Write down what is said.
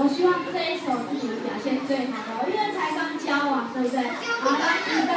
我希望这一首自己表现最好的，因为才刚交往，对不对？好，来，预备。